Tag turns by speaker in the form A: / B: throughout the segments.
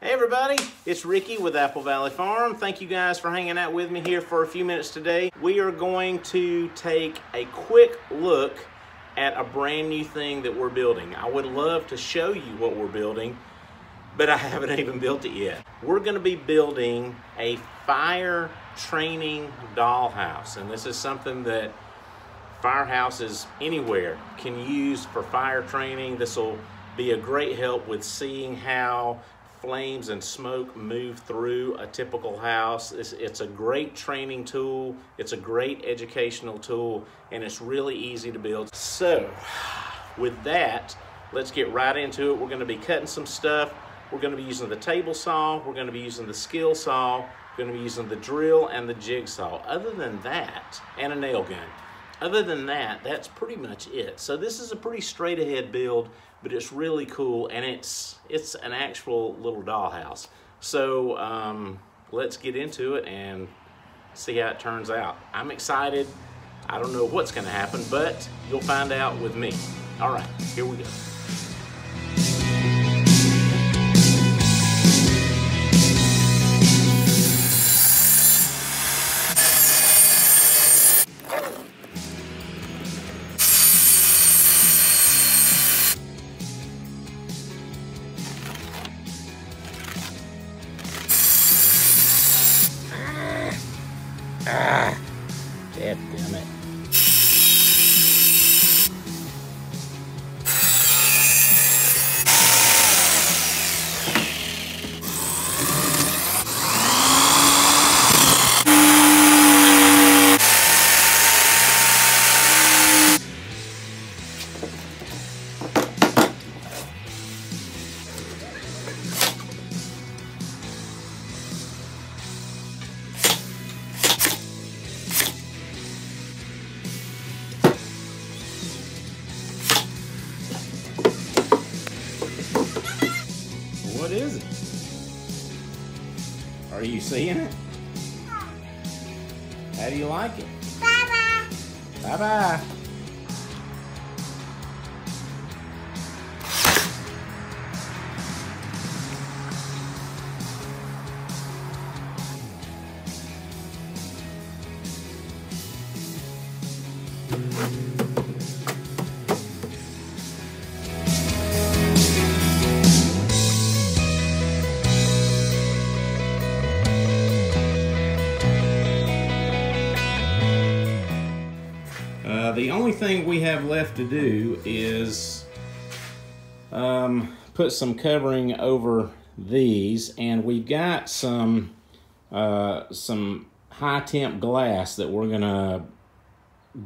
A: Hey everybody, it's Ricky with Apple Valley Farm. Thank you guys for hanging out with me here for a few minutes today. We are going to take a quick look at a brand new thing that we're building. I would love to show you what we're building, but I haven't even built it yet. We're gonna be building a fire training dollhouse, and this is something that firehouses anywhere can use for fire training. This will be a great help with seeing how flames and smoke move through a typical house. It's, it's, a great training tool, it's a great educational tool, and it's really easy to build. So, with that, let's get right into it. We're gonna be cutting some stuff. We're gonna be using the table saw, we're gonna be using the skill saw, we're gonna be using the drill and the jigsaw. Other than that, and a nail gun. Other than that, that's pretty much it. So this is a pretty straight ahead build but it's really cool and it's it's an actual little dollhouse. So um, let's get into it and see how it turns out. I'm excited. I don't know what's gonna happen, but you'll find out with me. All right, here we go. Ah, damn it. What is it? Are you seeing it? How do you like it?
B: Bye-bye.
A: Bye-bye. Uh, the only thing we have left to do is um, put some covering over these and we've got some uh, some high temp glass that we're gonna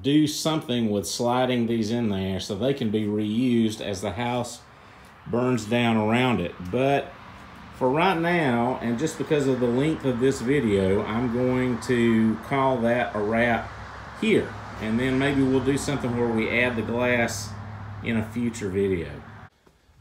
A: do something with sliding these in there so they can be reused as the house burns down around it. But for right now and just because of the length of this video I'm going to call that a wrap here and then maybe we'll do something where we add the glass in a future video.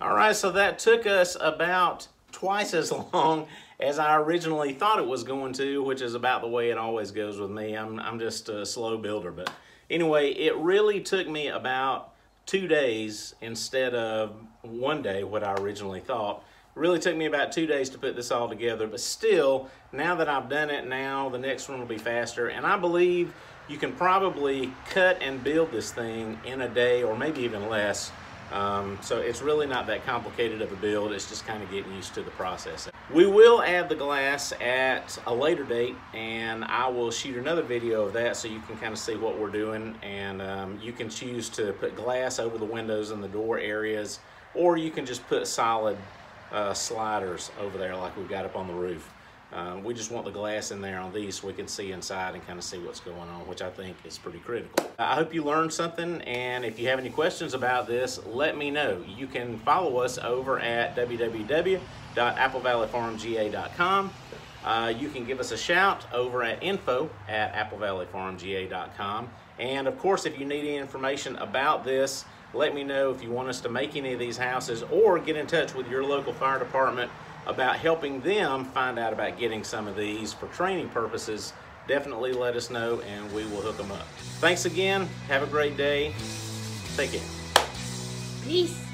A: All right, so that took us about twice as long as I originally thought it was going to, which is about the way it always goes with me. I'm, I'm just a slow builder, but anyway, it really took me about two days instead of one day, what I originally thought. Really took me about two days to put this all together, but still, now that I've done it, now the next one will be faster, and I believe you can probably cut and build this thing in a day or maybe even less. Um, so it's really not that complicated of a build. It's just kind of getting used to the process. We will add the glass at a later date and I will shoot another video of that so you can kind of see what we're doing and um, you can choose to put glass over the windows and the door areas or you can just put solid uh, sliders over there like we've got up on the roof. Um, we just want the glass in there on these so we can see inside and kind of see what's going on, which I think is pretty critical. I hope you learned something, and if you have any questions about this, let me know. You can follow us over at www.applevalleyfarmga.com. Uh, you can give us a shout over at info at applevalleyfarmga.com. And of course, if you need any information about this, let me know if you want us to make any of these houses or get in touch with your local fire department about helping them find out about getting some of these for training purposes, definitely let us know and we will hook them up. Thanks again. Have a great day. Take care.
B: Peace.